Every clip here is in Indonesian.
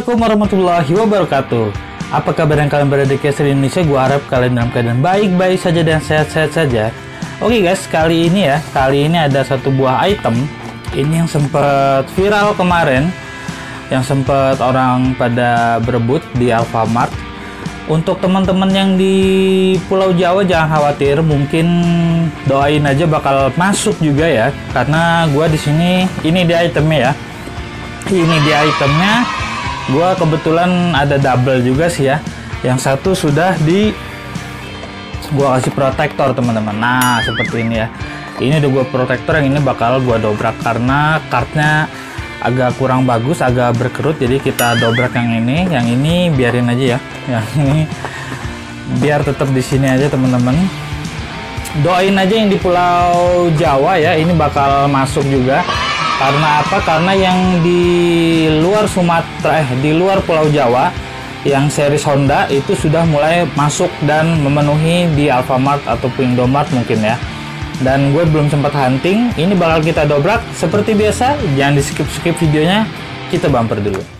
Assalamualaikum warahmatullahi wabarakatuh. Apa kabar yang kalian berada di Castle Indonesia? Gue harap kalian dalam keadaan baik-baik saja dan sehat-sehat saja. Oke guys, kali ini ya Kali ini ada satu buah item. Ini yang sempat viral kemarin Yang sempat orang pada berebut di Alfamart. Untuk teman-teman yang di Pulau Jawa jangan khawatir, mungkin doain aja bakal masuk juga ya, karena gua di sini ini dia itemnya ya. Ini dia itemnya gua kebetulan ada double juga sih ya. Yang satu sudah di gua kasih protektor teman-teman. Nah seperti ini ya. Ini udah gua protektor yang ini bakal gua dobrak karena kartnya agak kurang bagus agak berkerut jadi kita dobrak yang ini. Yang ini biarin aja ya. Yang ini biar tetap di sini aja teman-teman. Doain aja yang di Pulau Jawa ya ini bakal masuk juga karena apa? Karena yang di luar Sumatera, eh di luar Pulau Jawa, yang series Honda itu sudah mulai masuk dan memenuhi di Alfamart ataupun Indomart mungkin ya. Dan gue belum sempat hunting, ini bakal kita dobrak seperti biasa. Jangan di skip skip videonya, kita bumper dulu.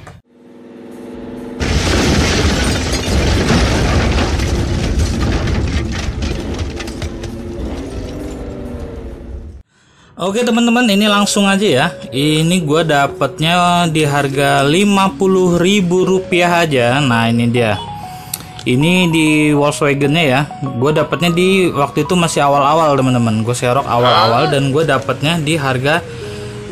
Oke teman-teman ini langsung aja ya. Ini gue dapatnya di harga Rp50.000 aja. Nah ini dia. Ini di Volkswagennya ya. Gue dapatnya di waktu itu masih awal-awal teman-teman. Gue serok awal-awal dan gue dapatnya di harga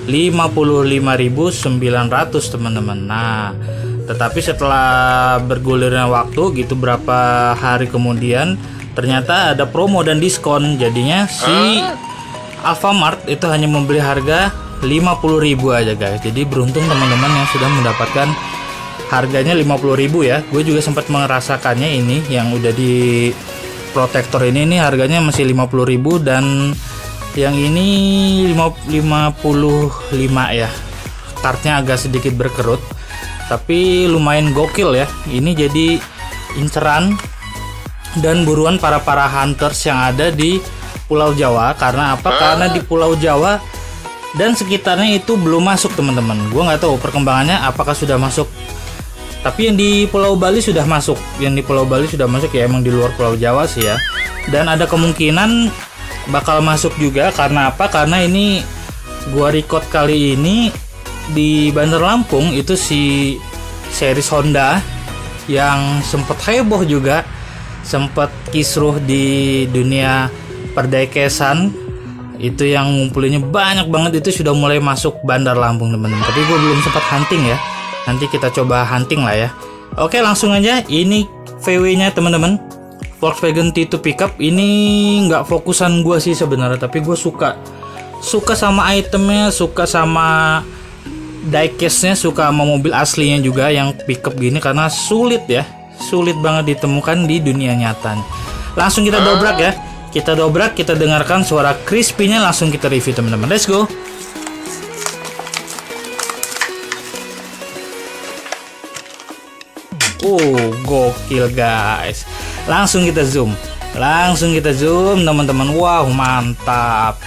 55.900 teman-teman. Nah tetapi setelah bergulirnya waktu gitu berapa hari kemudian Ternyata ada promo dan diskon. Jadinya si Alfamart itu hanya membeli harga 50.000 aja guys. Jadi beruntung teman-teman yang sudah mendapatkan harganya 50.000 ya. Gue juga sempat merasakannya ini yang udah di protektor ini ini harganya masih 50.000 dan yang ini 55 ya. Kartnya agak sedikit berkerut tapi lumayan gokil ya. Ini jadi inceran dan buruan para para hunters yang ada di Pulau Jawa karena apa? Karena di Pulau Jawa dan sekitarnya itu belum masuk teman-teman. Gua nggak tahu perkembangannya apakah sudah masuk. Tapi yang di Pulau Bali sudah masuk. Yang di Pulau Bali sudah masuk ya emang di luar Pulau Jawa sih ya. Dan ada kemungkinan bakal masuk juga karena apa? Karena ini gua record kali ini di Bandar Lampung itu si series Honda yang sempat heboh juga sempat kisruh di dunia perdekesan itu yang ngumpulinnya banyak banget itu sudah mulai masuk Bandar Lampung teman-teman. Tapi gue belum sempat hunting ya. Nanti kita coba hunting lah ya. Oke langsung aja. Ini VW nya teman-teman. Volkswagen T2 pickup. Ini nggak fokusan gue sih sebenarnya tapi gue suka. Suka sama itemnya suka sama diecast-nya suka sama mobil aslinya juga yang pickup gini karena sulit ya. Sulit banget ditemukan di dunia nyata langsung kita dobrak ya kita dobrak, kita dengarkan suara crispy-nya langsung kita review teman-teman. Let's go. Oh, gokil guys. Langsung kita zoom. Langsung kita zoom teman-teman. Wow, mantap.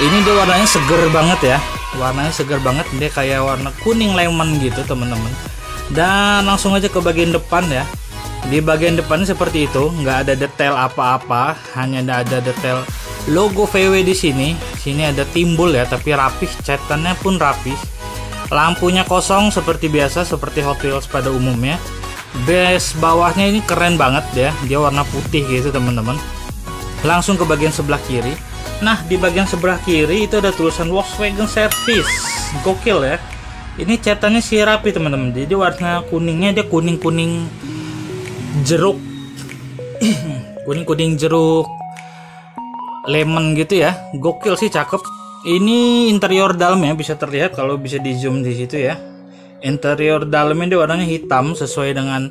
Ini dia warnanya seger banget ya. Warnanya seger banget. Dia kayak warna kuning lemon gitu teman-teman. Dan langsung aja ke bagian depan ya di bagian depannya seperti itu nggak ada detail apa-apa hanya ada detail logo VW di sini. Sini ada timbul ya tapi rapih catatannya pun rapih. Lampunya kosong seperti biasa seperti Hot Wheels pada umumnya. Base bawahnya ini keren banget ya dia warna putih gitu teman-teman. Langsung ke bagian sebelah kiri. Nah di bagian sebelah kiri itu ada tulisan Volkswagen Service. Gokil ya. Ini catatannya si rapi teman-teman. Jadi warna kuningnya dia kuning-kuning jeruk. Kuning kuning jeruk. Lemon gitu ya. Gokil sih cakep. Ini interior dalamnya bisa terlihat kalau bisa di zoom di situ ya. Interior dalamnya dia warnanya hitam sesuai dengan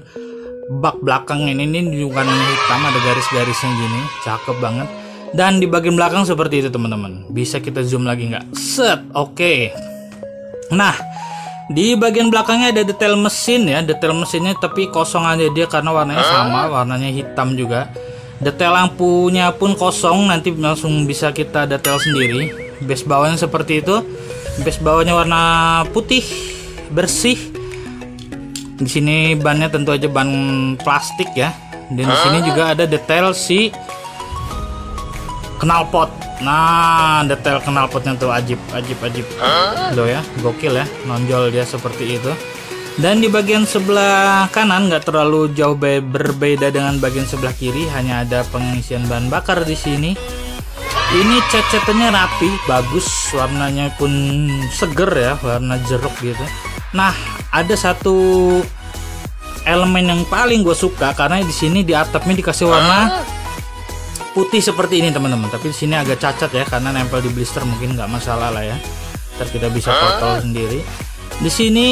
bak belakang ini. Ini bukan hitam ada garis-garisnya gini. Cakep banget. Dan di bagian belakang seperti itu teman-teman. Bisa kita zoom lagi nggak? Set oke. Okay. nah di bagian belakangnya ada detail mesin ya, detail mesinnya tapi kosong aja dia karena warnanya sama, warnanya hitam juga. Detail lampunya pun kosong, nanti langsung bisa kita detail sendiri. Base bawahnya seperti itu. Base bawahnya warna putih, bersih. Di sini bannya tentu aja ban plastik ya. Dan di sini juga ada detail si knalpot. Nah, detail knalpotnya tuh ajib, ajib, ajib. Loh ya, gokil ya, nonjol dia seperti itu. Dan di bagian sebelah kanan nggak terlalu jauh be- berbeda dengan bagian sebelah kiri, hanya ada pengisian bahan bakar di sini. Ini cat-catannya rapi, bagus, warnanya pun seger ya, warna jeruk gitu. Nah, ada satu elemen yang paling gue suka karena di sini di atapnya dikasih warna putih seperti ini teman-teman. Tapi di sini agak cacat ya karena nempel di blister mungkin nggak masalah lah ya. Ntar kita bisa potol sendiri. Di sini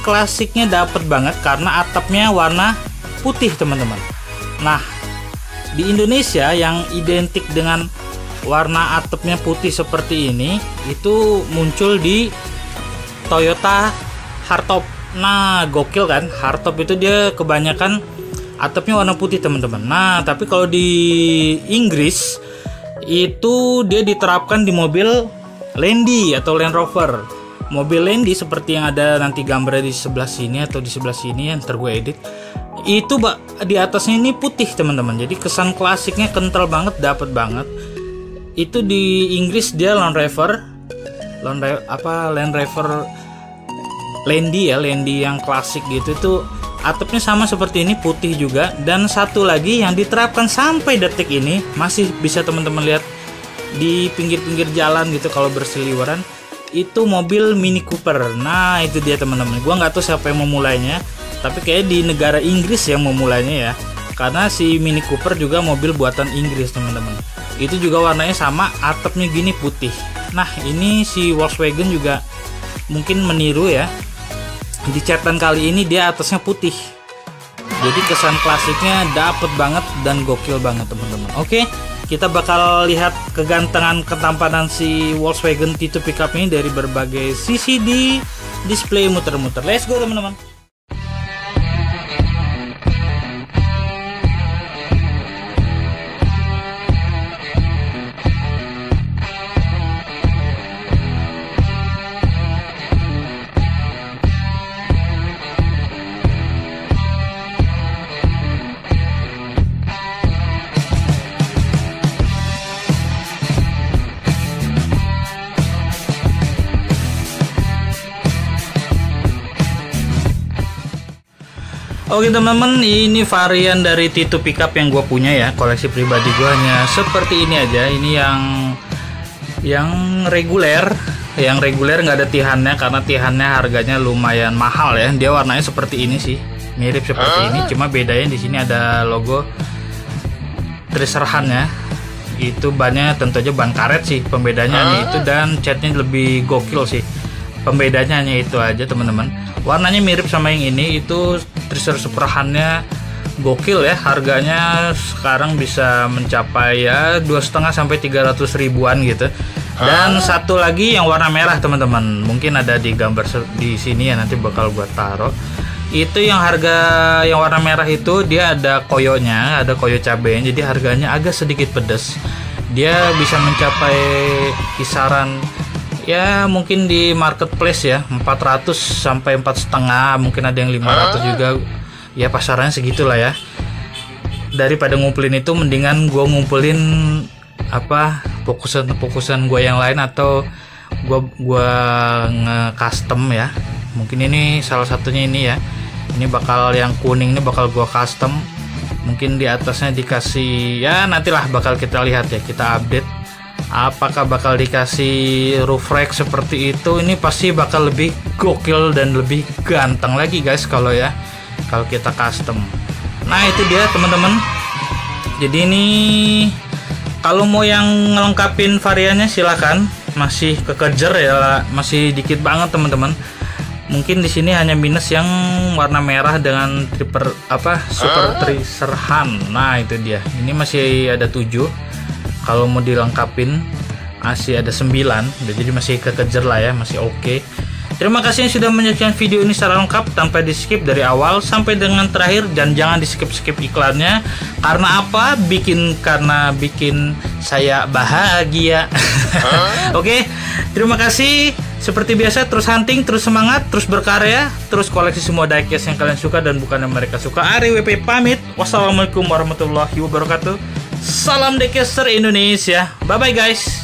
klasiknya dapet banget karena atapnya warna putih teman-teman. Nah, di Indonesia yang identik dengan warna atapnya putih seperti ini itu muncul di Toyota Hardtop. Nah, gokil kan? Hardtop itu dia kebanyakan atapnya warna putih, teman-teman. Nah, tapi kalau di Inggris itu dia diterapkan di mobil Landy atau Land Rover. Mobil Landy seperti yang ada nanti gambarnya di sebelah sini atau di sebelah sini yang ter gue edit. Itu Pak, di atasnya ini putih, teman-teman. Jadi kesan klasiknya kental banget, dapat banget. Itu di Inggris dia Land Rover. Land apa Land Rover Landy ya, Landy yang klasik gitu itu atapnya sama seperti ini putih juga dan satu lagi yang diterapkan sampai detik ini masih bisa teman-teman lihat di pinggir-pinggir jalan gitu kalau berseliweran itu mobil Mini Cooper. Nah, itu dia teman-teman. Gua nggak tahu siapa yang memulainya, tapi kayak di negara Inggris yang memulainya ya. Karena si Mini Cooper juga mobil buatan Inggris, teman-teman. Itu juga warnanya sama, atapnya gini putih. Nah, ini si Volkswagen juga mungkin meniru ya di catatan kali ini dia atasnya putih. Jadi kesan klasiknya dapet banget dan gokil banget teman-teman. Oke kita bakal lihat kegantengan ketampanan si Volkswagen T2 pickup ini dari berbagai sisi di display muter-muter. Let's go teman-teman Oke teman-teman, ini varian dari T2 pickup yang gue punya ya, koleksi pribadi gue hanya seperti ini aja. Ini yang yang reguler, yang reguler nggak ada tihannya karena tihannya harganya lumayan mahal ya. Dia warnanya seperti ini sih, mirip seperti ini, cuma bedanya di sini ada logo Tracerhan ya. Itu bannya tentu aja ban karet sih pembedanya hanya itu dan catnya lebih gokil sih. Pembedanya hanya itu aja teman-teman. Warnanya mirip sama yang ini. Itu Tracer Superhannya gokil ya. Harganya sekarang bisa mencapai ya dua setengah sampai 300 ribuan gitu. Dan satu lagi yang warna merah teman-teman. Mungkin ada di gambar di sini ya nanti bakal gua taruh. Itu yang harga yang warna merah itu dia ada koyonya ada koyo cabenya. Jadi harganya agak sedikit pedas dia bisa mencapai kisaran ya mungkin di marketplace ya 400 sampai empat setengah mungkin ada yang 500 juga. Ya pasarannya segitulah ya. Daripada ngumpulin itu mendingan gue ngumpulin apa fokusan fokusan gue yang lain atau gue gua nge custom ya. Mungkin ini salah satunya ini ya. Ini bakal yang kuning ini bakal gue custom. Mungkin di atasnya dikasih ya nantilah bakal kita lihat ya kita update apakah bakal dikasih roof rack seperti itu? Ini pasti bakal lebih gokil dan lebih ganteng lagi guys kalau ya. Kalau kita custom. Nah itu dia teman-teman. Jadi ini kalau mau yang ngelengkapin variannya silakan. Masih kekejar ya masih dikit banget teman-teman. Mungkin di sini hanya minus yang warna merah dengan triper apa super tracerhan nah itu dia. Ini masih ada 7 kalau mau dilengkapin masih ada 9 jadi masih kekejar lah ya masih oke. Terima kasih yang sudah menyaksikan video ini secara lengkap. Tanpa di skip dari awal sampai dengan terakhir dan jangan di skip skip iklannya. Karena apa? Bikin karena bikin saya bahagia. Oke terima kasih. Seperti biasa terus hunting, terus semangat, terus berkarya, terus koleksi semua diecast yang kalian suka dan bukan yang mereka suka. Ari WP pamit. Wassalamualaikum warahmatullahi wabarakatuh. Salam diecaster Indonesia. Bye bye guys.